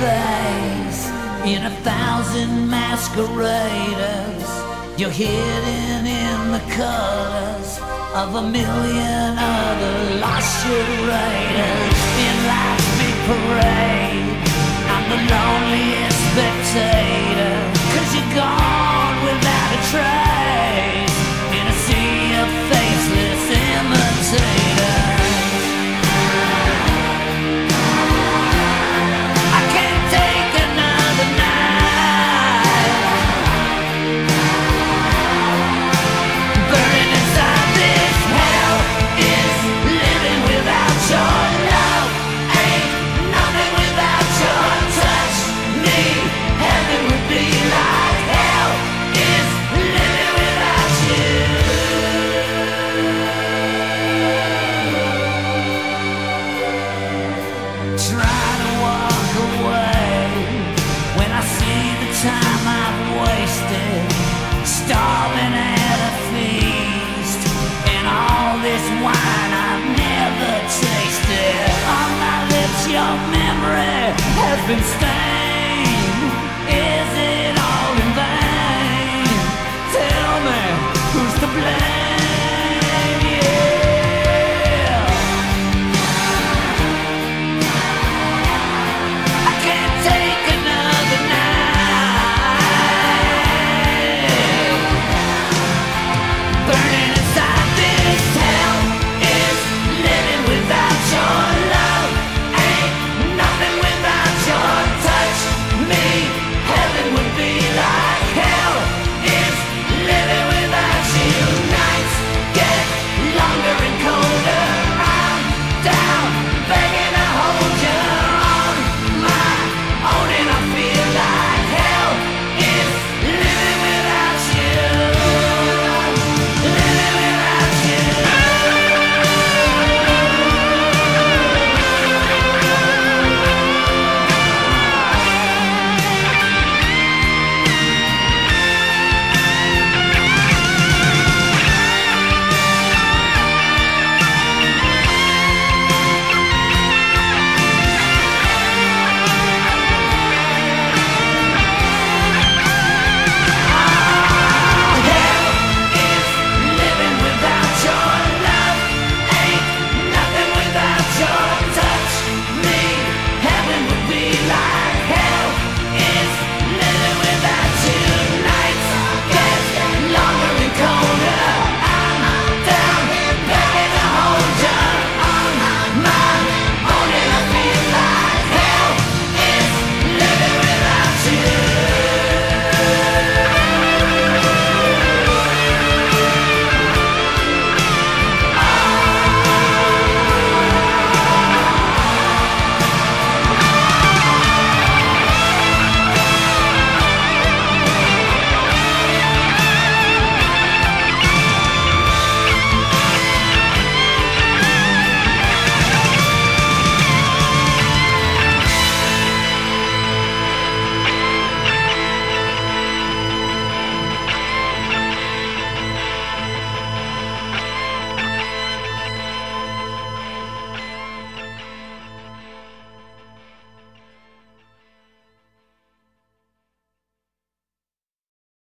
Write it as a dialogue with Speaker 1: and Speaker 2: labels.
Speaker 1: face in a thousand masqueraders. You're hidden in the colors of a million other lost charades. In life's big parade, I'm the loneliest. has been stained.